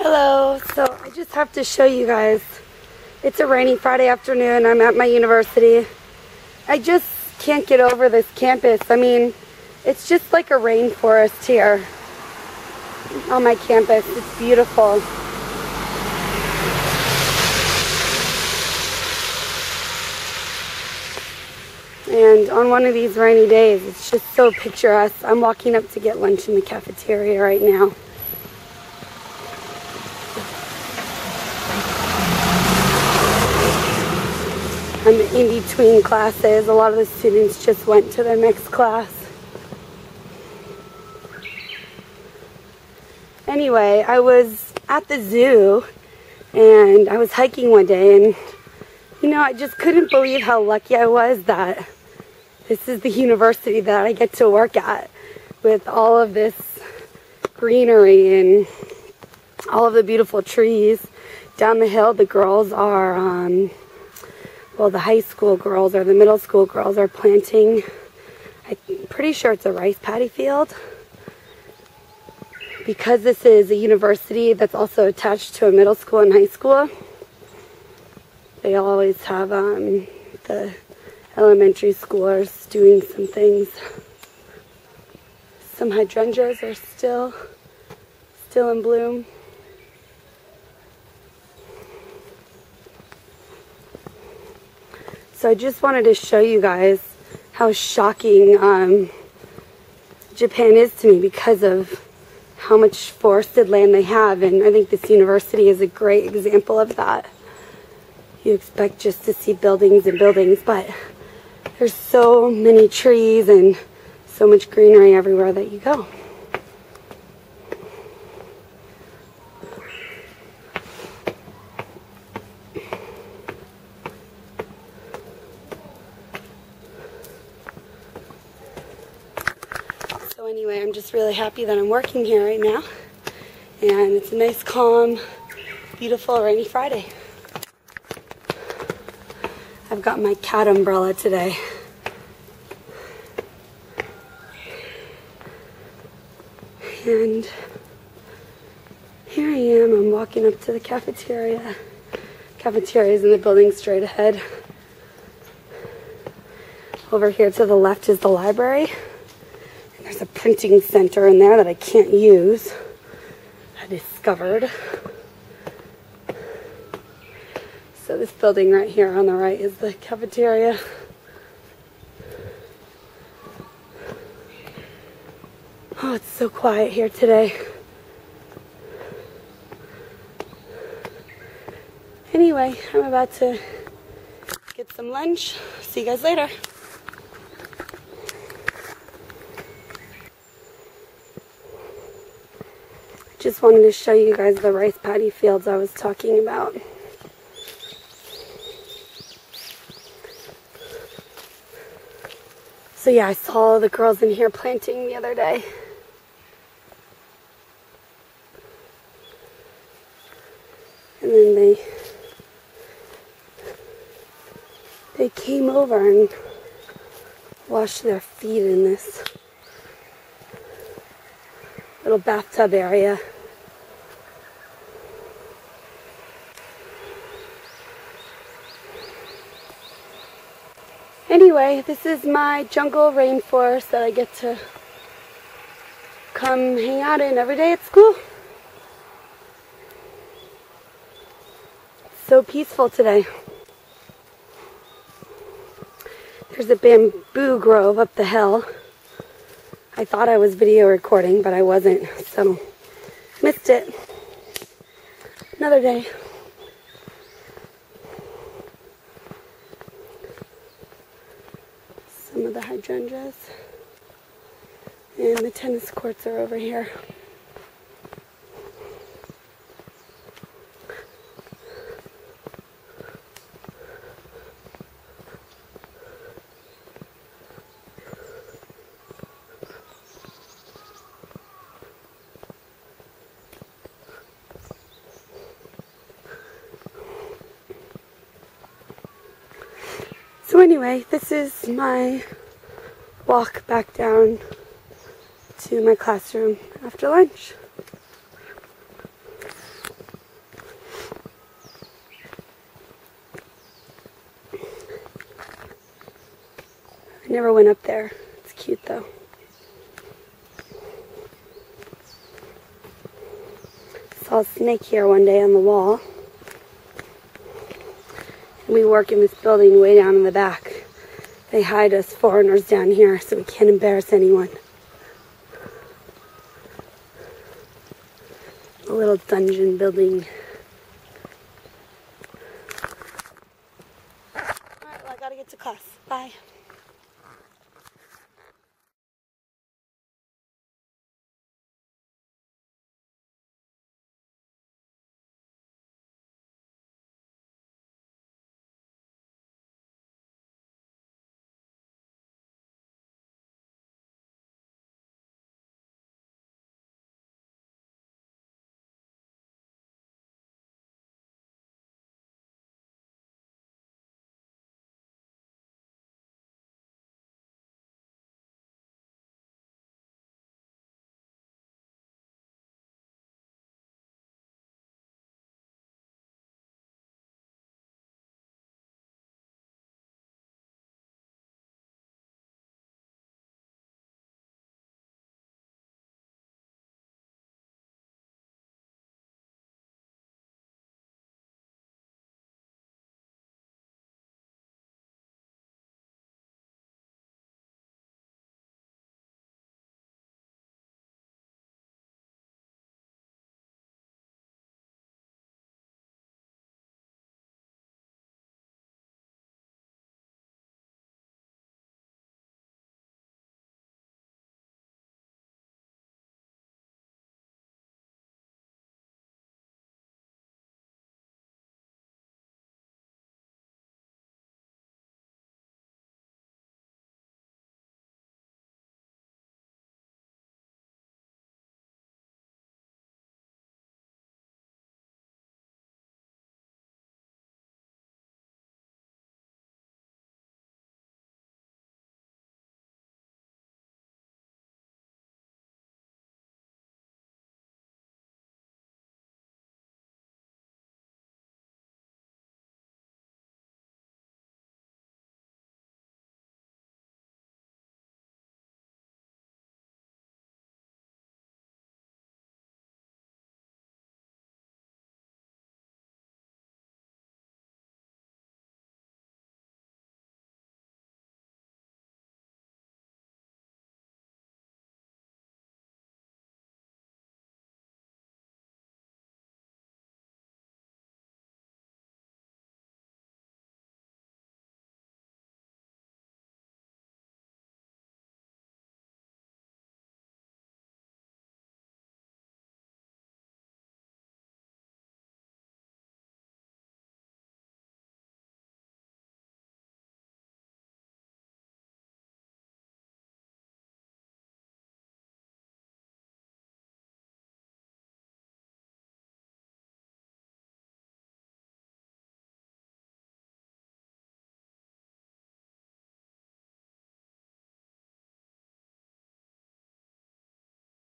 Hello. So I just have to show you guys. It's a rainy Friday afternoon. I'm at my university. I just can't get over this campus. I mean, it's just like a rainforest here on my campus. It's beautiful. And on one of these rainy days, it's just so picturesque. I'm walking up to get lunch in the cafeteria right now. I'm in between classes. A lot of the students just went to their next class. Anyway, I was at the zoo and I was hiking one day and you know, I just couldn't believe how lucky I was that this is the university that I get to work at with all of this greenery and all of the beautiful trees. Down the hill, the girls are, um, well, the high school girls or the middle school girls are planting, I'm pretty sure it's a rice paddy field. Because this is a university that's also attached to a middle school and high school, they always have um, the elementary schoolers doing some things. Some hydrangeas are still still in bloom. So I just wanted to show you guys how shocking um, Japan is to me because of how much forested land they have and I think this university is a great example of that. You expect just to see buildings and buildings but there's so many trees and so much greenery everywhere that you go. Anyway, I'm just really happy that I'm working here right now. And it's a nice, calm, beautiful, rainy Friday. I've got my cat umbrella today. And here I am, I'm walking up to the cafeteria. Cafeteria is in the building straight ahead. Over here to the left is the library. There's a printing center in there that I can't use. I discovered. So this building right here on the right is the cafeteria. Oh, it's so quiet here today. Anyway, I'm about to get some lunch. See you guys later. Just wanted to show you guys the rice paddy fields I was talking about. So yeah, I saw the girls in here planting the other day. And then they they came over and washed their feet in this little bathtub area. Anyway, this is my jungle rainforest that I get to come hang out in every day at school. It's so peaceful today. There's a bamboo grove up the hill. I thought I was video recording, but I wasn't, so missed it. Another day. some of the hydrangeas. And the tennis courts are over here. So anyway, this is my walk back down to my classroom after lunch. I never went up there. It's cute though. Saw a snake here one day on the wall. We work in this building way down in the back. They hide us foreigners down here so we can't embarrass anyone. A little dungeon building. All right, well, I gotta get to class. Bye.